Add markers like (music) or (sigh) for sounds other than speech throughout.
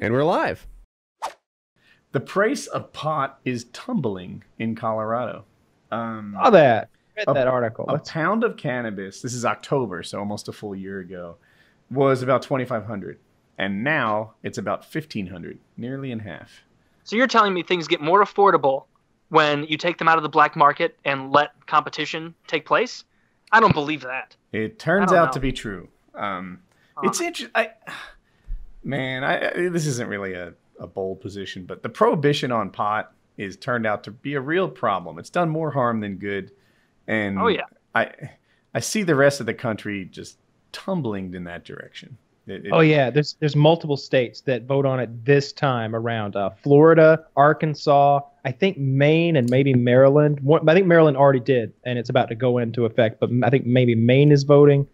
And we're live. The price of pot is tumbling in Colorado. Um, Saw that. Read A- that article. a That's- pound of cannabis, this is October, so almost a full year ago, was about 2500 and now it's about 1500 nearly in half. So you're telling me things get more affordable when you take them out of the black market and let competition take place? I don't believe that. It turns out know. to be true. Um, Huh. It's interesting. I, man, I, I- this isn't really a, a bold position, but the prohibition on pot is turned out to be a real problem. It's done more harm than good, and Oh, yeah. I I see the rest of the country just tumbling in that direction. It- it- oh yeah, there's there's multiple states that vote on it this time around. Uh, Florida, Arkansas, I think Maine, and maybe Maryland. One, I think Maryland already did, and it's about to go into effect. But I think maybe Maine is voting.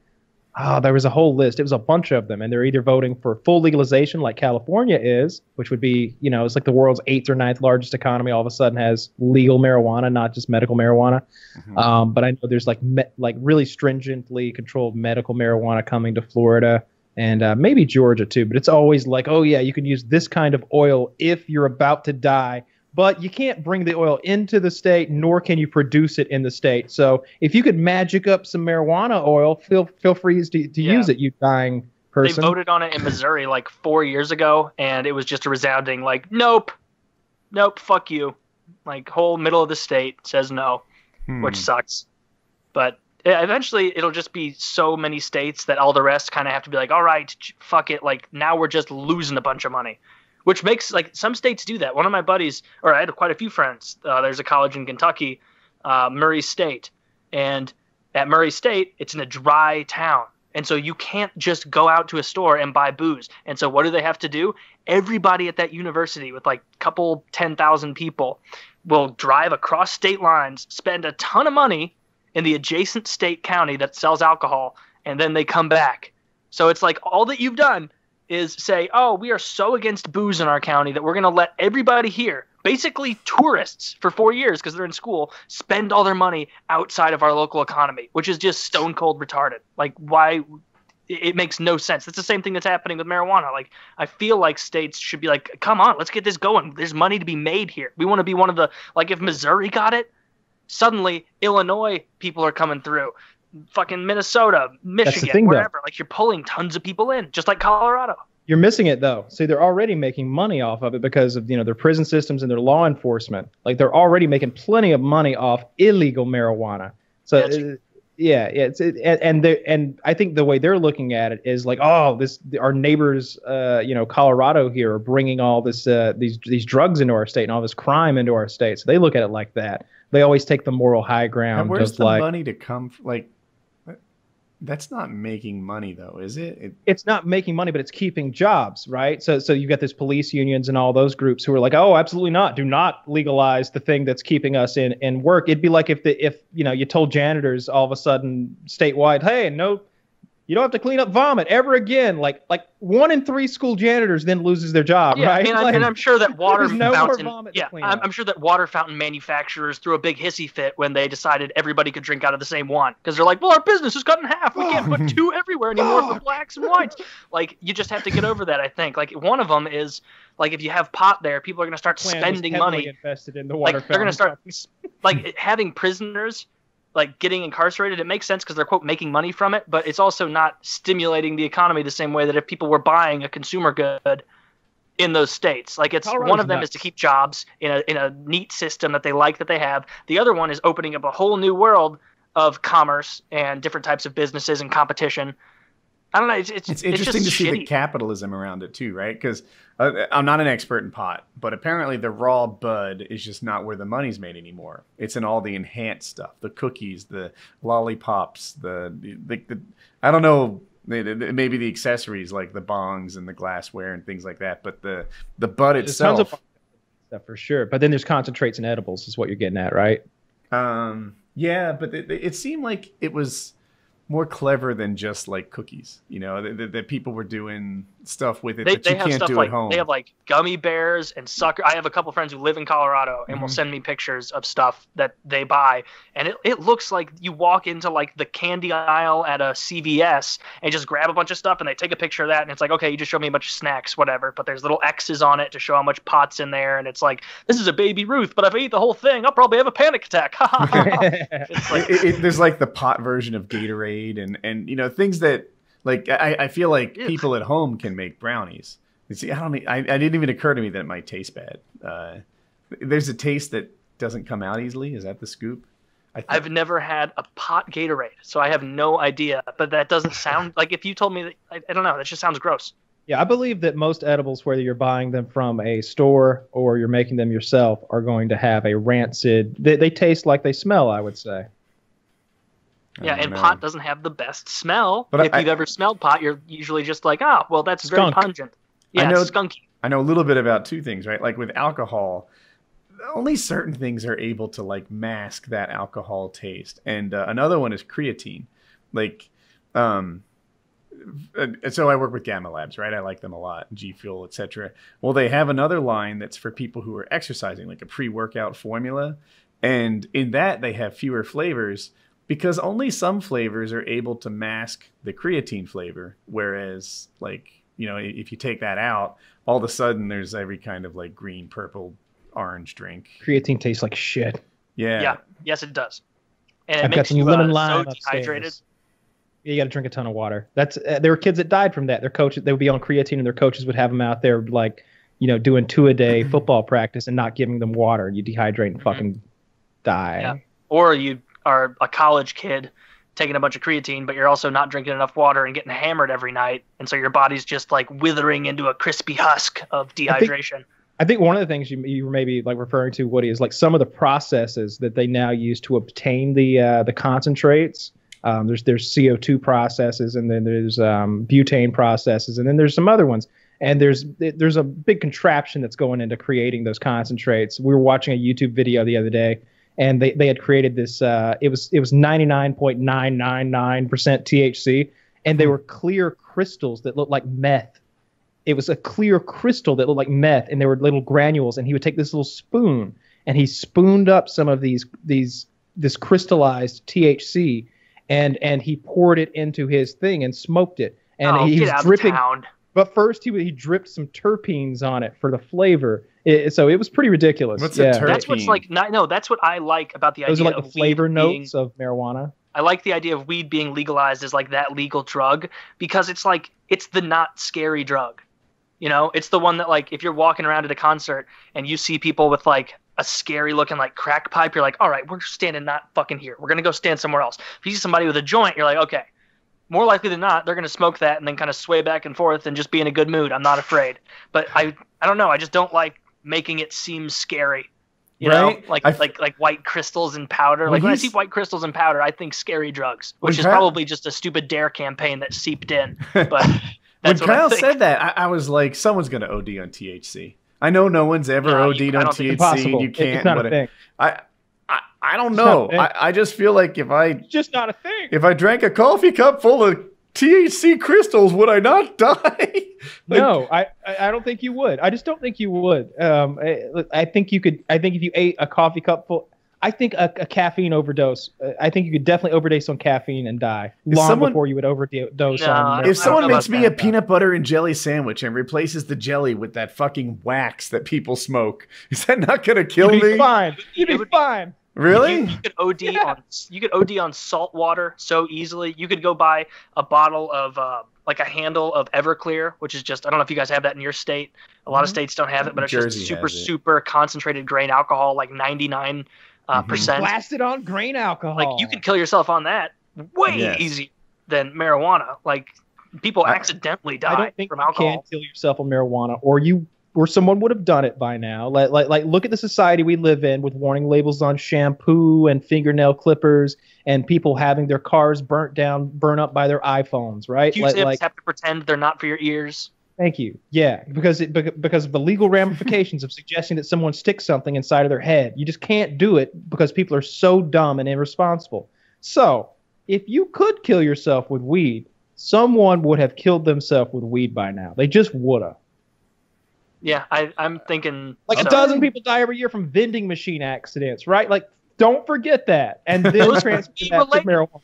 Oh, there was a whole list. It was a bunch of them, and they're either voting for full legalization, like California is, which would be, you know, it's like the world's eighth or ninth largest economy. All of a sudden has legal marijuana, not just medical marijuana. Mhm. Um, but I know there's like me- like really stringently controlled medical marijuana coming to Florida and uh, maybe Georgia too. But it's always like, oh yeah, you can use this kind of oil if you're about to die, but you can't bring the oil into the state, nor can you produce it in the state. So if you could magic up some marijuana oil, feel feel free to, to Yeah. use it, you dying person. They voted on it in Missouri like four years ago, and it was just a resounding like, nope, nope, fuck you. Like whole middle of the state says no, Hmm. which sucks. But eventually it'll just be so many states that all the rest kind of have to be like, all right, fuck it. Like now we're just losing a bunch of money, which makes like some states do that. One of my buddies, or I had quite a few friends. Uh, there's a college in Kentucky, uh, Murray State, and at Murray State, it's in a dry town. And so you can't just go out to a store and buy booze. And so what do they have to do? Everybody at that university with like a couple 10,000 people will drive across state lines, spend a ton of money in the adjacent state county that sells alcohol, and then they come back. So it's like all that you've done is say, oh, we are so against booze in our county that we're going to let everybody here, basically tourists for four years because they're in school, spend all their money outside of our local economy, which is just stone cold retarded. Like, why? It makes no sense. It's the same thing that's happening with marijuana. Like, I feel like states should be like, come on, let's get this going. There's money to be made here. We want to be one of the, like, if Missouri got it, suddenly Illinois people are coming through. Fucking Minnesota, Michigan, thing, though. wherever. Like, you're pulling tons of people in, just like Colorado. You're missing it though. See, they're already making money off of it because of you know their prison systems and their law enforcement. Like they're already making plenty of money off illegal marijuana. So That's- uh, yeah, yeah, it's it, and and they and I think the way they're looking at it is like, oh, this our neighbors, uh, you know, Colorado here are bringing all this uh, these these drugs into our state and all this crime into our state. So they look at it like that. They always take the moral high And ground where's the like, money to come? f- Like, that's not making money though, is it? it it's not making money, but it's keeping jobs, right? So, so you've got this police unions and all those groups who are like, oh, absolutely not, do not legalize the thing that's keeping us in in work. It'd be like if the if you know you told janitors all of a sudden statewide, hey, no, you don't have to clean up vomit ever again. Like like one in three school janitors then loses their job, Yeah, right? and, I'm, (laughs) Like- and I'm sure that water no fountain. yeah, I'm. I'm sure that water fountain manufacturers threw a big hissy fit when they decided everybody could drink out of the same one because they're like, well, our business is cut in half. We can't put (sighs) two everywhere anymore for (sighs) blacks and whites. Like, you just have to get over that. I think. Like, one of them is like if you have pot there, people are gonna start Plan spending money. invested in the water Like, they're gonna start (laughs) like having prisoners like getting incarcerated it makes sense because they're quote making money from it but it's also not stimulating the economy the same way that if people were buying a consumer good in those states. Like it's Colorado's one of them nuts. is to keep jobs in a in a neat system that they like that they have. The other one is opening up a whole new world of commerce and different types of businesses and competition i don't know it's it's, it's interesting to just see the capitalism around it too, right? Because uh, I'm not an expert in pot, but apparently the raw bud is just not where the money's made anymore. It's in all the enhanced stuff, the cookies, the lollipops, the the, the I don't know. the- the- Maybe the accessories like the bongs and the glassware and things like that, but the the bud There's tons itself. of stuff for sure. But then there's concentrates and edibles, is what you're getting at, right? Um, yeah, but it, it seemed like it was more clever than just like cookies. You know, that, that- people were doing stuff with it They, that they you have can't stuff do like at home. they have like gummy bears and sucker. I have a couple friends who live in Colorado and will Mhm. send me pictures of stuff that they buy, and it, it looks like you walk into like the candy aisle at a CVS and just grab a bunch of stuff and they take a picture of that and it's like okay, you just show me a bunch of snacks, whatever. But there's little X's on it to show how much pot's in there, and it's like this is a baby Ruth, but if I eat the whole thing, I'll probably have a panic attack. (laughs) like it, it, there's like the pot version of Gatorade and and you know things that like I, I feel like Ew. people at home can make brownies. You see, I don't. I, I didn't even occur to me that it might taste bad. Uh, there's a taste that doesn't come out easily. Is that the scoop? I think, I've never had a pot Gatorade, so I have no idea. But that doesn't sound like if you told me that I, I don't know. That just sounds gross. Yeah, I believe that most edibles, whether you're buying them from a store or you're making them yourself, are going to have a rancid. They, they taste like they smell. I would say. I Yeah, and know. pot doesn't have the best smell. But if I- you've ever smelled pot, you're usually just like, oh, well, that's very pungent. Yeah, know- skunky. I know a little bit about two things, right? Like with alcohol, only certain things are able to like mask that alcohol taste, and uh, another one is creatine. Like, um, so I work with Gamma Labs, right? I like them a lot, G Fuel, etc. Well, they have another line that's for people who are exercising, like a pre-workout formula, and in that they have fewer flavors because only some flavors are able to mask the creatine flavor, whereas like you know if you take that out all of a sudden there's every kind of like green, purple, orange drink. Creatine tastes like shit. Yeah. Yeah. Yes, it does. And it I've got makes some you lemon uh, lime so dehydrated. Yeah, you got to drink a ton of water. That's uh, there were kids that died from that. Their coaches they would be on creatine, and their coaches would have them out there like, you know, doing two a day (clears throat) football practice and not giving them water. You dehydrate and fucking die. Yeah. Or you are a college kid taking a bunch of creatine, but you're also not drinking enough water and getting hammered every night, and so your body's just like withering into a crispy husk of dehydration. I think one of the things you, you were maybe like referring to, Woody, is like some of the processes that they now use to obtain the uh, the concentrates. Um, there's there's CO2 processes, and then there's um, butane processes, and then there's some other ones. And there's there's a big contraption that's going into creating those concentrates. We were watching a YouTube video the other day, and they, they had created this. Uh, it was it was 99.999% THC, and they were clear crystals that looked like meth it was a clear crystal that looked like meth and there were little granules and he would take this little spoon and he spooned up some of these these this crystallized THC and and he poured it into his thing and smoked it and oh, he get was out dripping of town. but first he he dripped some terpenes on it for the flavor It- so it was pretty ridiculous What's a yeah That's what's like. Not, no, that's what I like about the those idea are like of the flavor weed notes being- of marijuana I like the idea of weed being legalized as like that legal drug because it's like it's the not scary drug. You know, it's the one that like if you're walking around at a concert and you see people with like a scary looking like crack pipe, you're like, all right, we're standing not fucking here. We're gonna go stand somewhere else. If you see somebody with a joint, you're like, okay. More likely than not, they're gonna smoke that and then kind of sway back and forth and just be in a good mood. I'm not afraid. But I I don't know. I just don't like making it seem scary. You Right? know, like I f- like like white crystals and powder. When Like when I see white crystals and powder, I think scary drugs, which is Kyle- probably just a stupid dare campaign that seeped in. (laughs) But when that's what I Kyle think. said that, I, I was like, someone's gonna OD on THC. I know no one's ever No, OD'd you- on THC. it's impossible You can't. it's not what a thing I, I, I don't It's know. I, I just feel like if I it's just not a thing if I drank a coffee cup full of THC crystals, would I not die? (laughs) Like, no, I, I I don't think you would. I just don't think you would. Um, I, I think you could. I think if you ate a coffee cup full, I think a, a caffeine overdose. uh, I think you could definitely overdose on caffeine and die If long someone- before you would overdose No, on. I If someone makes about me a that. peanut butter and jelly sandwich and replaces the jelly with that fucking wax that people smoke, (laughs) is that not gonna kill you'd be me? fine. you'd be would, be- fine. Really? You, you could OD Yeah. on you could OD on salt water so easily. You could go buy a bottle of uh, like a handle of Everclear, which is just I don't know if you guys have that in your state. A lot of Mhm. states don't have it, but it's Jersey just super it. super concentrated grain alcohol, like ninety nine uh, Mhm. percent. Blasted on grain alcohol. Like you can kill yourself on that way Yes. easier than marijuana. Like people I- accidentally I don't think from alcohol. you alcohol. can kill yourself on marijuana, or you or someone would have done it by now. Like, like, like, look at the society we live in with warning labels on shampoo and fingernail clippers, and people having their cars burnt down, burn up by their iPhones, right? Q-tips Like, like, have to pretend they're not for your ears. thank you. Yeah, because it because of the legal (laughs) ramifications of suggesting that someone sticks something inside of their head. You just can't do it because people are so dumb and irresponsible. So, if you could kill yourself with weed, someone would have killed themselves with weed by now. They just would have. Yeah, I, I'm thinking Like so. a dozen people die every year from vending machine accidents, right? Like, don't forget that. And then Those transfer could be that to related. marijuana.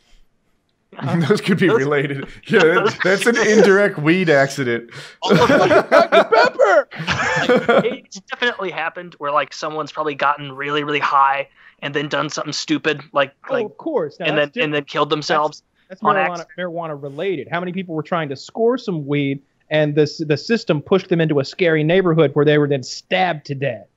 (laughs) Those could be Those- related. (laughs) Yeah, that- that's an indirect weed accident. (laughs) All of them. Pepper! it's definitely happened where like someone's probably gotten really really high and then done something stupid like oh, like of course. Now, and then that's and then killed themselves. That's on marijuana, marijuana related. How many people were trying to score some weed, and the the system pushed them into a scary neighborhood where they were then stabbed to death?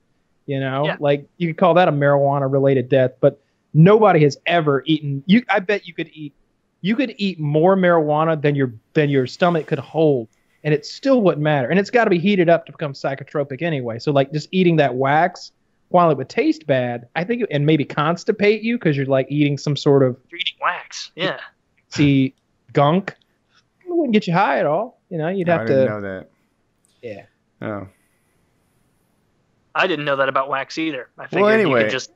You know, Yeah. like you could call that a marijuana related death, but nobody has ever eaten. You, I bet you could eat, you could eat more marijuana than your than your stomach could hold, and it still wouldn't matter. And it's got to be heated up to become psychotropic anyway. So like just eating that wax. While it would taste bad, I think, and maybe constipate you because you're like eating some sort of You're eating wax. Yeah. see gunk, it wouldn't get you high at all. You know, you'd I have didn't to. know that. Yeah. Oh. I didn't know that about wax either. I figured Well, you anyway. could just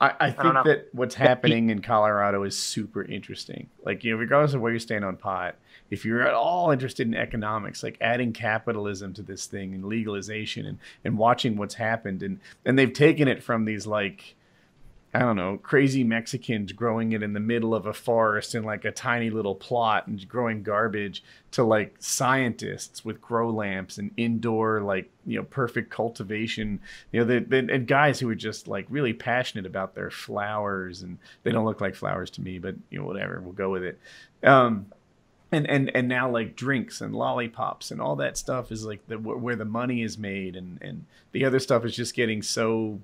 I, I think know. that what's happening in Colorado is super interesting. Like, you know, regardless of where you stand on pot, if you're at all interested in economics, like adding capitalism to this thing and legalization and, and watching what's happened and, and they've taken it from these like I don't know, crazy Mexicans growing it in the middle of a forest in like a tiny little plot and growing garbage to like scientists with grow lamps and indoor like, you know, perfect cultivation, you know, the, the, and guys who are just like really passionate about their flowers and they don't look like flowers to me, but you know, whatever, we'll go with it. Um, and, and, and now like drinks and lollipops and all that stuff is like the, where the money is made and, and the other stuff is just getting so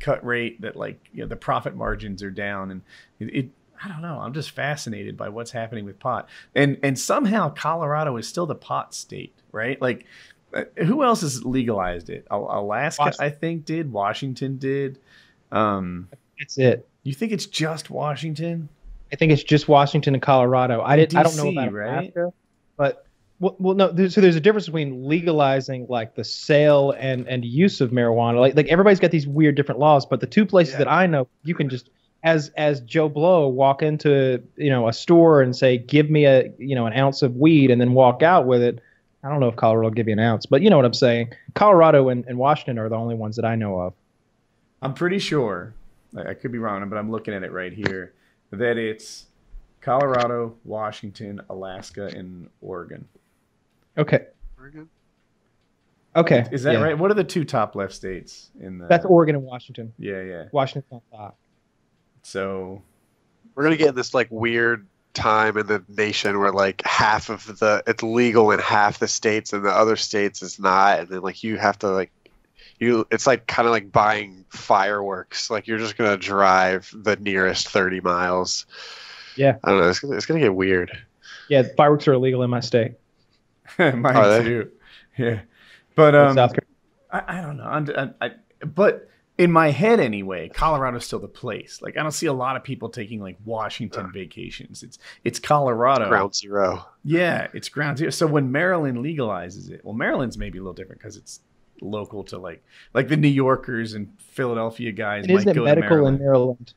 cut rate that like you know the profit margins are down and it, it I don't know I'm just fascinated by what's happening with pot and and somehow Colorado is still the pot state right like uh, who else has legalized it Alaska Washington. I think did Washington did um That's it. you think it's just Washington I think it's just Washington and Colorado. I did. I don't know about right? Alaska, but well, well no. There's, so there's a difference between legalizing like the sale and and use of marijuana. Like like everybody's got these weird different laws, but the two places Yeah. that I know you can just as as Joe Blow walk into you know a store and say give me a you know an ounce of weed and then walk out with it. I don't know if Colorado will give you an ounce, but you know what I'm saying. Colorado and, and Washington are the only ones that I know of. I'm pretty sure I I could be wrong but I'm looking at it right here that it's Colorado Washington Alaska and Oregon Okay. Oregon? Okay. Is that yeah. right? What are the two top left states in the? That's Oregon and Washington. Yeah, yeah. Washington's on top. So We're gonna get in this like weird time in the nation where like half of the it's legal in half the states and the other states is not, and then like you have to like you it's like kind of like buying fireworks. Like you're just gonna drive the nearest thirty miles. Yeah. I don't know. It's it's gonna get weird. Yeah, fireworks are illegal in my state. (laughs) mine Are they? too. Yeah, but um, South Carolina. I, I don't know. I'm, I, I, but in my head anyway, Colorado's still the place. Like I don't see a lot of people taking like Washington vacations. It's it's Colorado. Ground zero. Yeah, it's ground zero. So when Maryland legalizes it, well, Maryland's maybe a little different because it's local to like like the New Yorkers and Philadelphia guys isn't it go medical Maryland. in Maryland?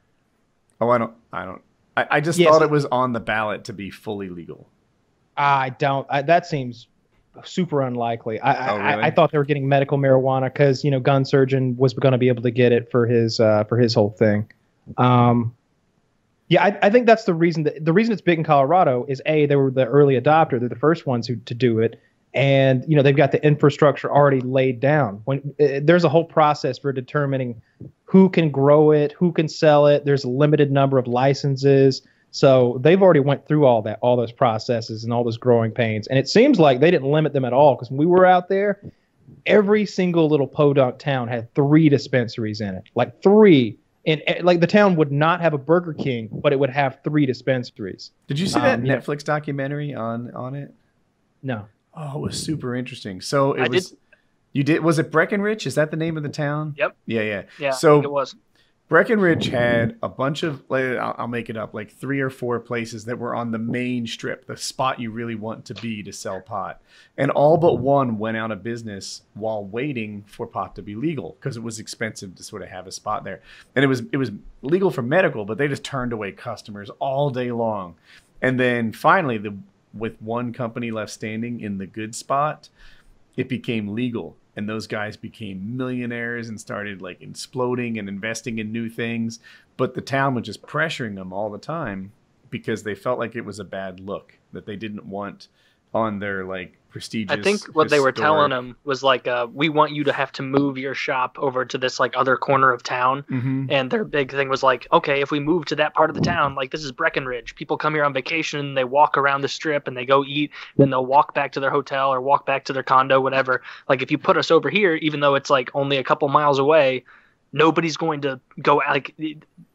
Oh, I don't. I don't. I, I just Yes. thought it was on the ballot to be fully legal. I don't. I, that seems super unlikely. I, Oh, I, really? I thought they were getting medical marijuana because you know gun surgeon was going to be able to get it for his uh, for his whole thing. Um, yeah, I, I think that's the reason that the reason it's big in Colorado is a they were the early adopter. They're the first ones who to do it, and you know they've got the infrastructure already laid down. When uh, there's a whole process for determining who can grow it, who can sell it. There's a limited number of licenses. So they've already went through all that, all those processes and all those growing pains. And it seems like they didn't limit them at all because when we were out there, every single little podunk town had three dispensaries in it, like three. And eh, like the town would not have a Burger King, but it would have three dispensaries. Did you see that Um, yeah. Netflix documentary on on it? No, Oh, it was super interesting. So it I was. You did? Was it Breckenridge? Is that the name of the town? Yep. Yeah, yeah. Yeah, So- I think it was. Breckenridge had a bunch of, I'll make it up, like three or four places that were on the main strip, the spot you really want to be to sell pot. And all but one went out of business while waiting for pot to be legal because it was expensive to sort of have a spot there. And it was it was legal for medical, but they just turned away customers all day long. And then finally, the with one company left standing in the good spot, it became legal and those guys became millionaires and started like exploding and investing in new things. But the town was just pressuring them all the time because they felt like it was a bad look that they didn't want on their like prestigious. I think what they were telling him was like, uh, "We want you to have to move your shop over to this like other corner of town." Mhm. And their big thing was like, "Okay, if we move to that part of the town, like this is Breckenridge. People come here on vacation, they walk around the strip, and they go eat, then they'll walk back to their hotel or walk back to their condo, whatever. Like if you put us over here, even though it's like only a couple miles away, nobody's going to go like."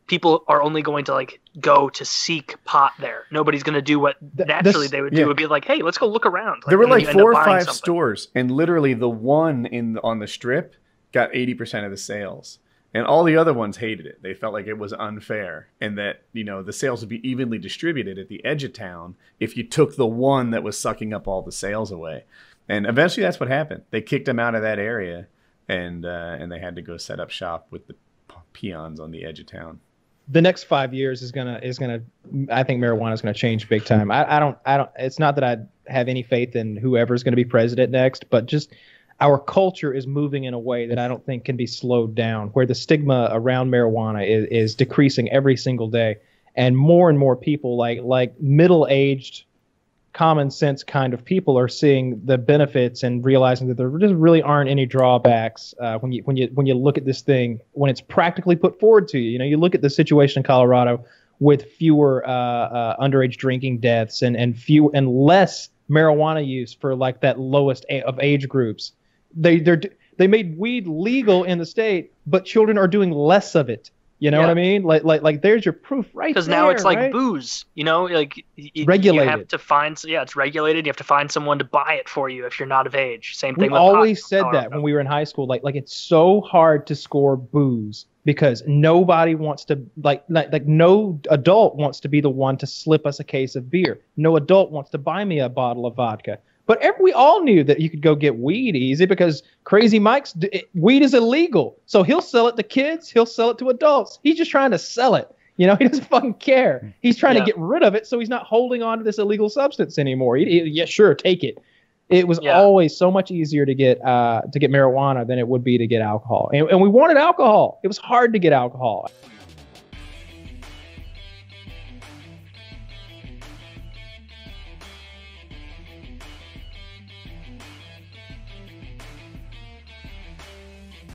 People are only going to like go to seek pot there. Nobody's going to do what Th- naturally this- they would yeah. do. Would be like, hey, let's go look around. there were like you end up four or five something. stores, and literally the one in on the strip got eighty percent of the sales, and all the other ones hated it. They felt like it was unfair, and that you know the sales would be evenly distributed at the edge of town if you took the one that was sucking up all the sales away. And eventually, that's what happened. They kicked them out of that area, and uh, and they had to go set up shop with the peons on the edge of town. The next five years is gonna is gonna I think marijuana is gonna change big time. I, I don't I don't it's not that I have any faith in whoever's gonna be president next, but just our culture is moving in a way that I don't think can be slowed down, where the stigma around marijuana is, is decreasing every single day. And more and more people like like middle aged common sense kind of people are seeing the benefits and realizing that there just really aren't any drawbacks uh, when you when you when you look at this thing when it's practically put forward to you. You know, you look at the situation in Colorado with fewer uh, uh, underage drinking deaths and and few and less marijuana use for like that lowest a- of age groups. They they're they made weed legal in the state, but children are doing less of it. You know what I mean? Like like like there's your proof right because now it's like right? booze you know? Like y- y- you have to find yeah it's regulated. You have to find someone to buy it for you if you're not of age. Same we thing with always pot, said Colorado. that when we were in high school like like it's so hard to score booze because nobody wants to like like, like no adult wants to be the one to slip us a case of beer. No adult wants to buy me a bottle of vodka but every, we all knew that you could go get weed easy because crazy mike's it, weed is illegal so he'll sell it to kids he'll sell it to adults he's just trying to sell it you know (laughs) he doesn't fucking care he's trying Yeah. to get rid of it so he's not holding on to this illegal substance anymore he, he- yeah sure take it it was Yeah. always so much easier to get uh, to get marijuana than it would be to get alcohol, and, and we wanted alcohol. It was hard to get alcohol.